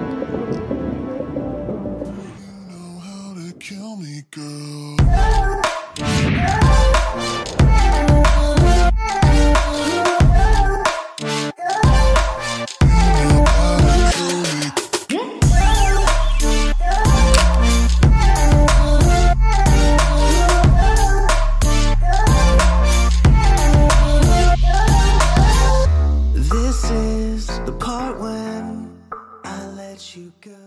You know how to kill me, girl. you go.